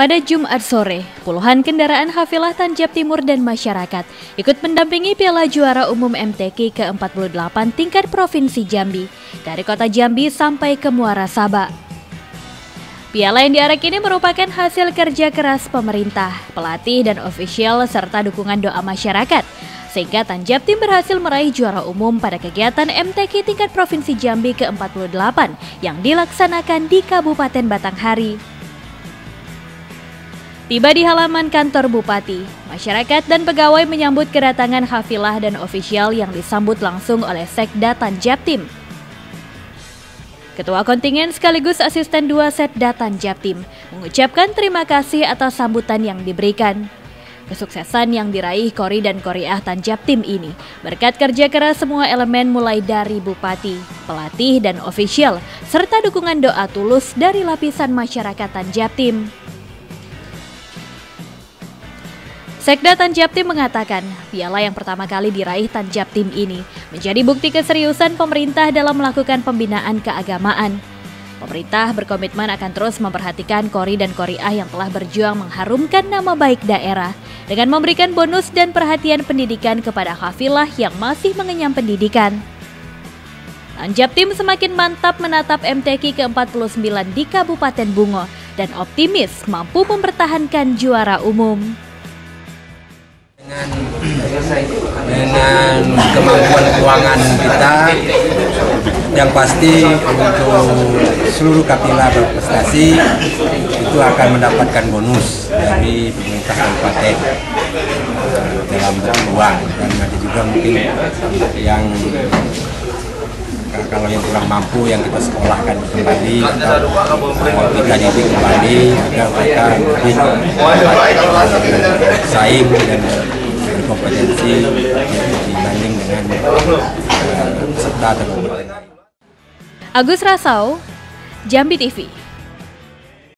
Pada Jumat sore, puluhan kendaraan Hafilah Tanjab Timur dan masyarakat ikut mendampingi Piala Juara Umum MTQ ke-48 tingkat Provinsi Jambi dari kota Jambi sampai ke Muara Sabak. Piala yang diarak ini merupakan hasil kerja keras pemerintah, pelatih dan ofisial serta dukungan doa masyarakat sehingga Tanjab Tim berhasil meraih juara umum pada kegiatan MTQ tingkat Provinsi Jambi ke-48 yang dilaksanakan di Kabupaten Batanghari. Tiba di halaman kantor Bupati, masyarakat dan pegawai menyambut kedatangan Hafilah dan ofisial yang disambut langsung oleh Sekda Tanjabtim. Ketua kontingen sekaligus asisten dua Sekda Tanjabtim mengucapkan terima kasih atas sambutan yang diberikan. Kesuksesan yang diraih Kori dan Koriah Tanjabtim ini berkat kerja keras semua elemen mulai dari bupati, pelatih, dan ofisial, serta dukungan doa tulus dari lapisan masyarakat Tanjabtim. Sekda Tanjabtim mengatakan, piala yang pertama kali diraih Tanjabtim ini menjadi bukti keseriusan pemerintah dalam melakukan pembinaan keagamaan. Pemerintah berkomitmen akan terus memperhatikan Kori dan Koriah yang telah berjuang mengharumkan nama baik daerah dengan memberikan bonus dan perhatian pendidikan kepada hafilah yang masih mengenyam pendidikan. Tanjabtim semakin mantap menatap MTQ ke-49 di Kabupaten Bungo dan optimis mampu mempertahankan juara umum dengan kemampuan keuangan kita yang pasti untuk seluruh kapila berprestasi itu akan mendapatkan bonus dari pemerintah kabupaten dalam bentuk uang dan ada juga mungkin yang kalau yang kurang mampu yang kita sekolahkan kembali atau kita didik kembali agar mereka lebih saing dan berkompetensi dibanding dengan peserta atau Agus Rasau, Jambi TV.